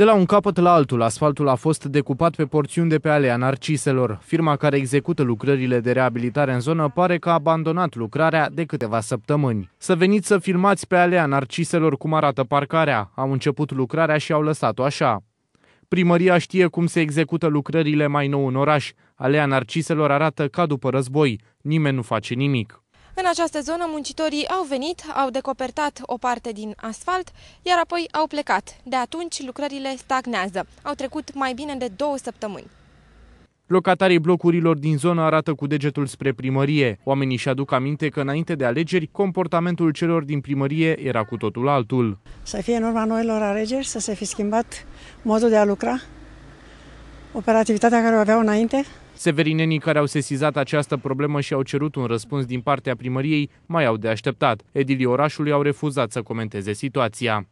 De la un capăt la altul, asfaltul a fost decupat pe porțiuni de pe alea Narciselor. Firma care execută lucrările de reabilitare în zonă pare că a abandonat lucrarea de câteva săptămâni. Să veniți să filmați pe alea Narciselor cum arată parcarea. Au început lucrarea și au lăsat-o așa. Primăria știe cum se execută lucrările mai nou în oraș. Alea Narciselor arată ca după război. Nimeni nu face nimic. În această zonă, muncitorii au venit, au decopertat o parte din asfalt, iar apoi au plecat. De atunci, lucrările stagnează. Au trecut mai bine de două săptămâni. Locatarii blocurilor din zonă arată cu degetul spre primărie. Oamenii și aduc aminte că înainte de alegeri, comportamentul celor din primărie era cu totul altul. Să fie în urma noilor alegeri, să se fi schimbat modul de a lucra, operativitatea care o aveau înainte, Severinenii care au sesizat această problemă și au cerut un răspuns din partea primăriei mai au de așteptat. Edilii orașului au refuzat să comenteze situația.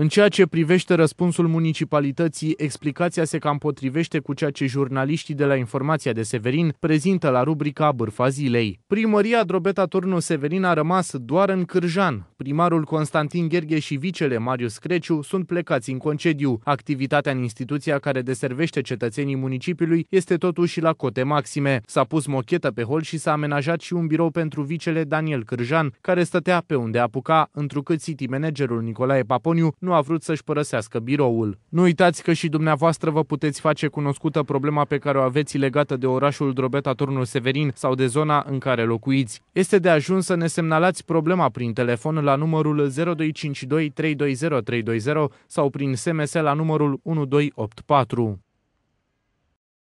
În ceea ce privește răspunsul municipalității, explicația se cam potrivește cu ceea ce jurnaliștii de la Informația de Severin prezintă la rubrica Bârfa zilei. Primăria Drobeta Turnu Severin a rămas doar în Cârjan. Primarul Constantin Gherghe și vicele Marius Creciu sunt plecați în concediu. Activitatea în instituția care deservește cetățenii municipiului este totuși la cote maxime. S-a pus mochetă pe hol și s-a amenajat și un birou pentru vicele Daniel Cârjan, care stătea pe unde apuca, întrucât city managerul Nicolae Paponiu nu a vrut să-și părăsească biroul. Nu uitați că și dumneavoastră vă puteți face cunoscută problema pe care o aveți legată de orașul Drobeta Turnul Severin sau de zona în care locuiți. Este de ajuns să ne semnalați problema prin telefon la numărul 0252 320 320 sau prin SMS la numărul 1284.